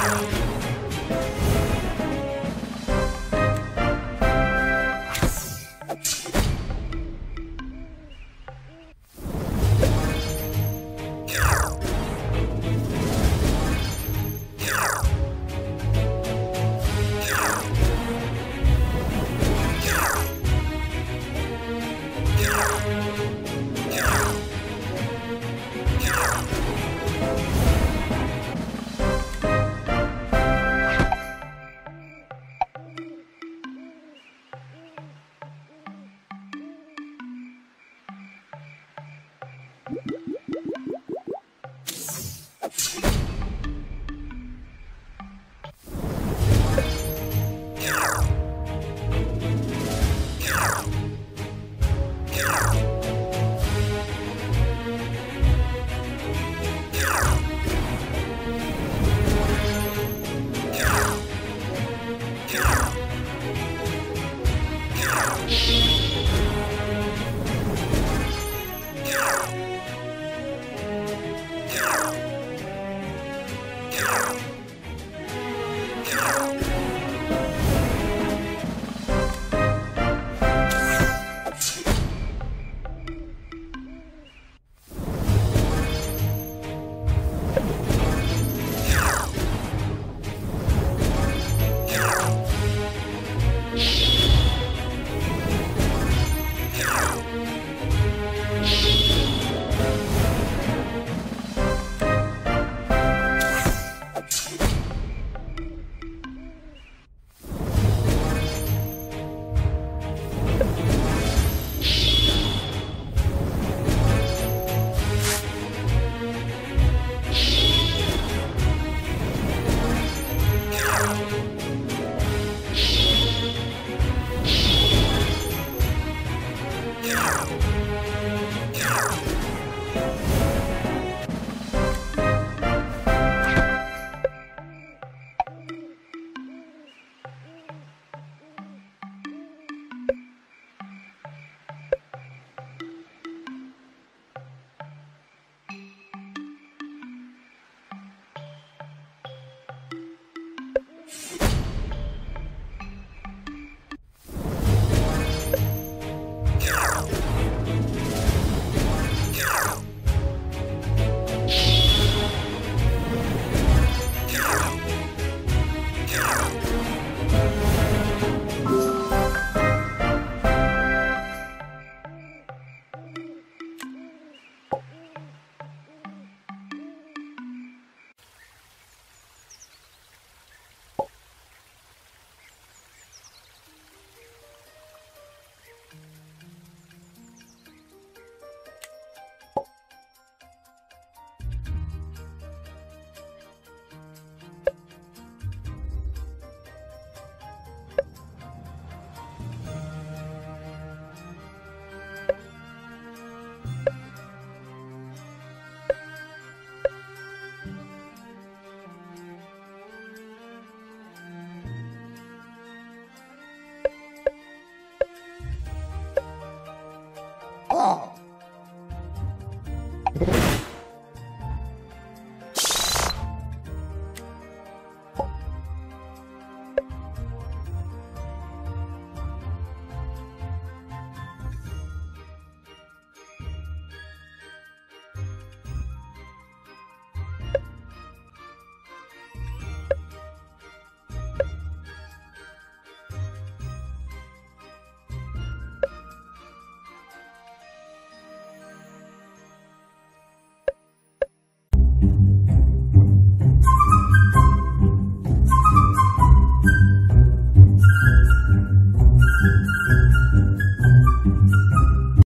Wow. Oh.